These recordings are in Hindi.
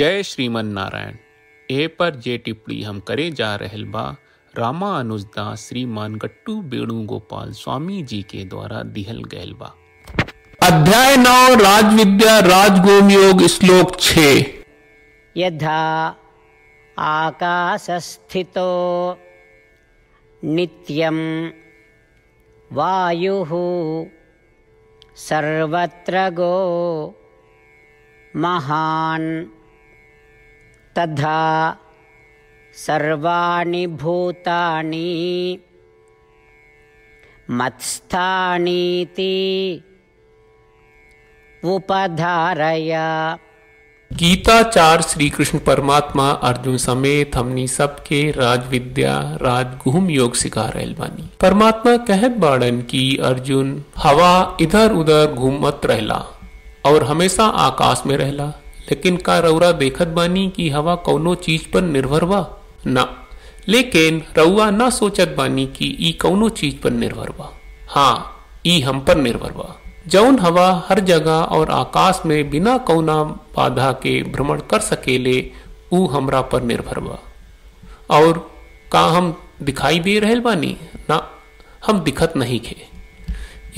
जय श्रीमन नारायण ए पर जे टिप्पणी हम करे जा रहल बा रामा अनुजदास श्रीमान गट्टू वेणुगोपाल स्वामी जी के द्वारा दिहल गयल बा। अध्याय नौ राजविद्या राजगोम योग श्लोक छ। यथा आकाशस्थितो नित्यं वायुः सर्वत्र गो महान् तथा सर्वाणि भूतानि, मत्स्थानीति उपधारय। गीताचार श्री कृष्ण परमात्मा अर्जुन समेत हमनी सबके राज विद्या राजगुहम योग सिखा रहे बानी। परमात्मा कहत बाड़न की अर्जुन हवा इधर उधर घूमत रहला और हमेशा आकाश में रहला। लेकिन का रउरा देखत बानी कि हवा कौनो चीज़ पर निर्भर बा ना। लेकिन रउआ ना सोचत बानी कि ई कौनो चीज़ पर निर्भर बा हाँ ई हम पर निर्भर बा जौन हवा हर जगह और आकाश में बिना कौना बाधा के भ्रमण कर सकेले, ऊ हमरा पर निर्भर बा और का हम दिखाई दे रहल बानी? ना, हम दिखत नहीं खे।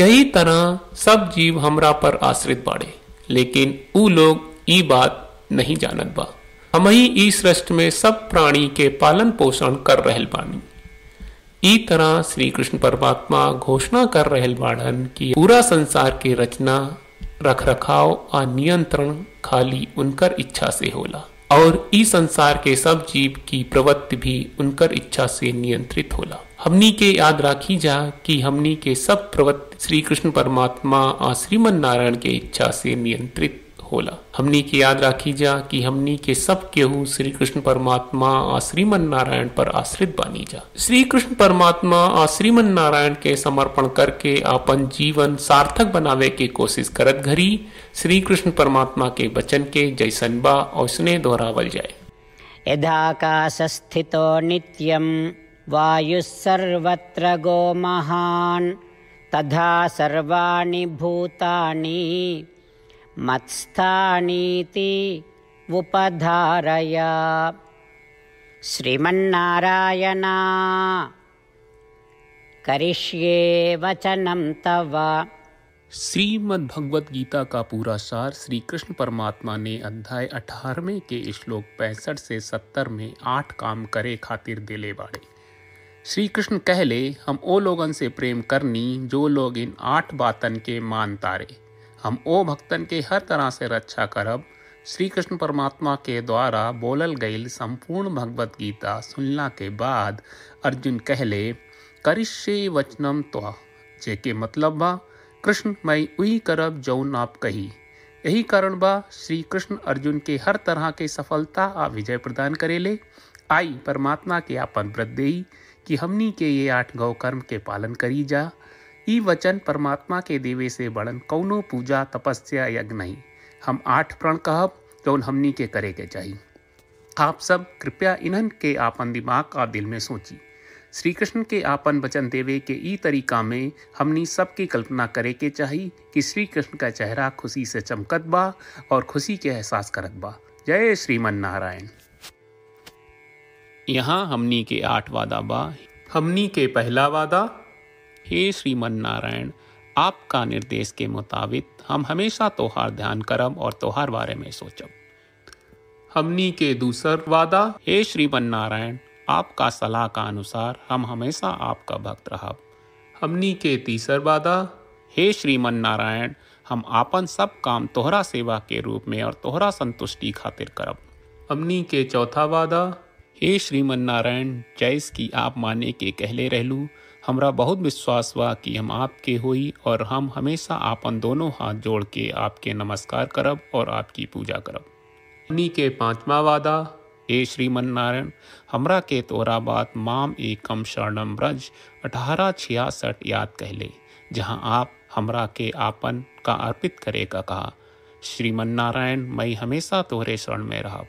यही तरह सब जीव हमरा पर आश्रित बाड़े, लेकिन ऊ लोग ई बात नहीं जानत बा। हम ही ई सृष्टि में सब प्राणी के पालन पोषण कर रहल बानी। ई तरह श्री कृष्ण परमात्मा घोषणा कर रहल बाड़न कि पूरा संसार के रचना रख रखाव और नियंत्रण खाली उनकर इच्छा से होला, और ई संसार के सब जीव की प्रवृत्ति भी उनकर इच्छा से नियंत्रित होला। हमनी के याद राखी जा कि हमनी के सब प्रवृत्ति श्री कृष्ण परमात्मा और श्रीमन नारायण के इच्छा से नियंत्रित होला हमनी के याद राखी जा कि हमनी के सब केहू श्री कृष्ण परमात्मा श्रीमन नारायण पर आश्रित बानी जा। श्री कृष्ण परमात्मा श्रीमन नारायण के समर्पण करके अपन जीवन सार्थक बनावे के कोशिश करत घरी श्री कृष्ण परमात्मा के वचन के जैसन बा उसने दोहरावल जाए। यदाकाशस्थितो सर्वत्र गो महान् तथा सर्वाणि भूतानि। मत्स्थानीति उपधारय। श्रीमन्नारायणा, करिष्ये वचनं तव। श्रीमद् भगवत गीता का पूरा सार श्री कृष्ण परमात्मा ने अध्याय अठारहवें के श्लोक पैंसठ से सत्तर में आठ काम करे खातिर दिले बाड़े। श्री कृष्ण कहले हम ओ लोगन से प्रेम करनी, जो लोग इन आठ बातन के मान तारे। हम ओ भक्तन के हर तरह से रक्षा करब श्री कृष्ण परमात्मा के द्वारा बोलल गई संपूर्ण भगवत गीता सुनला के बाद अर्जुन कहले, करिष्ये वचनम त्वा। जेके मतलब बा, कृष्ण मैं वही करब जौन आप कही। यही कारण बा श्री कृष्ण अर्जुन के हर तरह के सफलता आ विजय प्रदान करेले। आई परमात्मा के आपन व्रत देई कि हमनी के ये आठ गौ कर्म के पालन करी जा। ई वचन परमात्मा के देवे से बड़न कौनो पूजा, तपस्या यज्ञ नहीं। हम आठ प्रण कहब जौन हमनी के करे के चाहिए आप सब कृपया इन्हन के आपन दिमाग और दिल में सोची। श्री कृष्ण के आपन वचन देवे के ई तरीका में हमनी सबकी कल्पना करे के चाही कि श्री कृष्ण का चेहरा खुशी से चमकत बा और खुशी के एहसास करत बा। जय श्रीमन नारायण यहाँ हमनी के आठ वादा बा। हमनी के पहला वादा हे श्रीमन नारायण आपका निर्देश के मुताबिक हम हमेशा तोहार ध्यान करब और तोहार बारे में सोचब। हमनी के दूसर वादा, हे श्रीमन नारायण आपका सलाह का अनुसार हम हमेशा आपका भक्त रहब। हमनी के तीसर वादा, हे श्रीमन नारायण हम आपन सब काम तोहरा सेवा के रूप में और तोहरा संतुष्टि खातिर करब। हमनी के चौथा वादा, हे श्रीमन नारायण जैस की आप माने के कहले रहलू हमरा बहुत विश्वास बा कि हम आपके होई और हम हमेशा आपन दोनों हाथ जोड़ के आपके नमस्कार करब और आपकी पूजा करब। हमनी के पांचवा वादा, हे श्रीमन नारायण हमरा के तोरा बात माम एकम शरणम ब्रज अठारह छियासठ याद कहले जहाँ आप हमरा के आपन का अर्पित करे का कहा श्रीमन नारायण हमेशा तोहरे शरण में रहब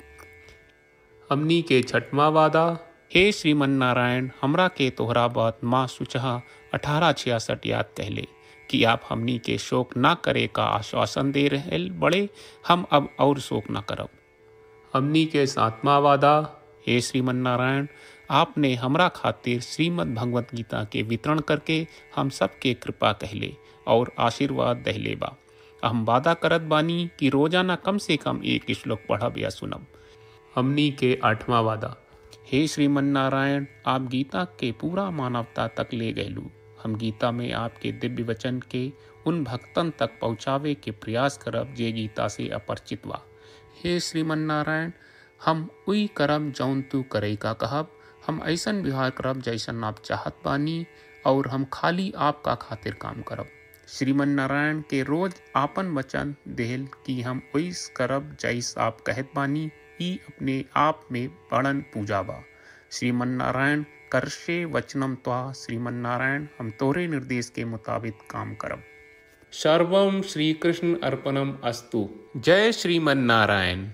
हमनी के छठवा वादा हे श्रीमन नारायण हमरा के तोहरा बात माँ सुचहा अठारह छियासठ याद कहले कि आप हमनी के शोक ना करे का आश्वासन दे रहे बड़े, हम अब और शोक ना करब। हमनी के सातवा वादा। हे श्रीमन नारायण आपने हमरा खातिर श्रीमद् भगवत गीता के वितरण करके हम सबके कृपा कहले और आशीर्वाद दहले बा। हम वादा करत बानी कि रोज़ाना कम से कम एक श्लोक पढ़ब या सुनब। हमनी के आठवां वादा। हे श्रीमन नारायण आप गीता के पूरा मानवता तक ले गयलू हम गीता में आपके दिव्य वचन के, उन भक्तन तक पहुँचावे के प्रयास करब जे गीता से अपरिचित बा हे श्रीमन नारायण हम उई करब जौन तू करे का कहब। हम ऐसन व्यवहार करब जैसन आप चाहत बानी, और हम खाली आपका खातिर काम करब। श्रीमन नारायण के रोज आपन वचन देहल कि हम ओइस करब जैस आप कहत बानी। ई अपने आप में बड़न पूजा बा श्रीमन नारायण करशे वचनम त्वा। श्रीमन नारायण हम तोरे निर्देश के मुताबिक काम करब। सर्वम श्री कृष्ण अर्पणम अस्तु। जय श्रीमन नारायण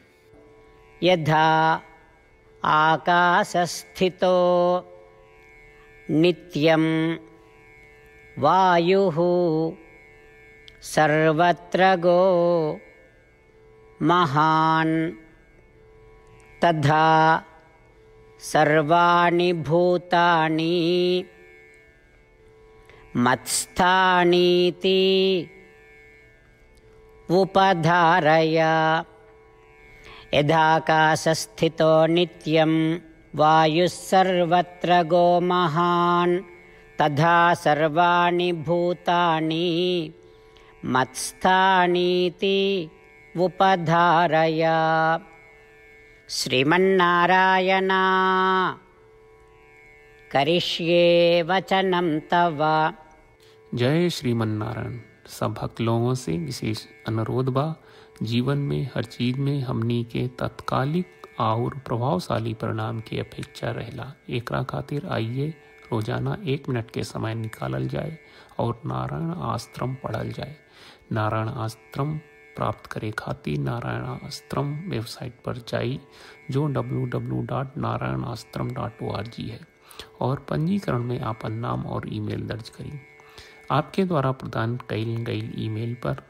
यथा आकाशस्थितो नित्यं वायुः सर्वत्र गो महान्। तथा सर्वाणि भूतानि मत्स्थानीति उपधारय। यदाकाशस्थितो नित्यं वायुः सर्वत्र गो महान् तथा सर्वाणि भूतानि मत्स्थानीति उपधारय श्रीमन्नारायणा। करिष्ये वचनं तव। जय श्रीमन नारायण सब भक्त लोगों से विशेष अनुरोध बा, जीवन में, हर चीज़ में हमनी के तत्कालिक और प्रभावशाली परिणाम की अपेक्षा रहला। एकरा खातिर आइए, रोज़ाना एक मिनट के समय निकालल जाए और नारायण आश्रम पढ़ल जाए। नारायण आश्रम प्राप्त करे खातिर नारायण आश्रम वेबसाइट पर जाई, जो www.narayanaashram.org है, और पंजीकरण में आपन नाम और ईमेल दर्ज करी। आपके द्वारा प्रदान कईल गई ईमेल पर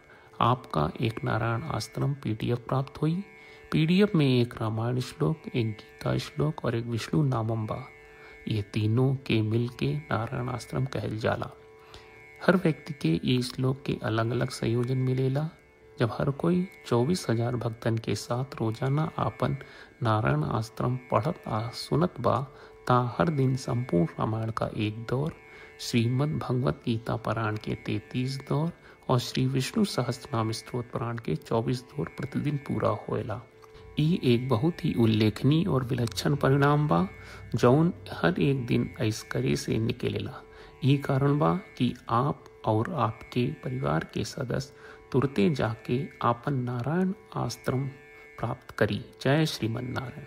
आपका एक नारायण आश्रम पीडीएफ प्राप्त हुई। पीडीएफ में एक रामायण श्लोक, एक गीता श्लोक और एक विष्णु नामम्बा ये तीनों के मिल के नारायण आश्रम कहल जाला। हर व्यक्ति के ये श्लोक के अलग अलग संयोजन मिलेला। जब हर कोई चौबीस हज़ार भक्तन के साथ रोज़ाना आपन नारायण आश्रम पढ़त आ सुनत बा, ता हर दिन संपूर्ण रामायण का एक दौर, श्रीमद् भगवत गीता पारायण के तैतीस दौर और श्री विष्णु सहस्त्रनाम स्त्रोत पुराण के चौबीस दौर प्रतिदिन पूरा होएला। ई एक बहुत ही उल्लेखनीय और विलक्षण परिणाम बा, जौन हर एक दिन ऐसकरे से निकलेला। ई कारण बा कि आप और आपके परिवार के सदस्य तुरते जाके आपन नारायण आश्रम प्राप्त करी। जय श्रीमन नारायण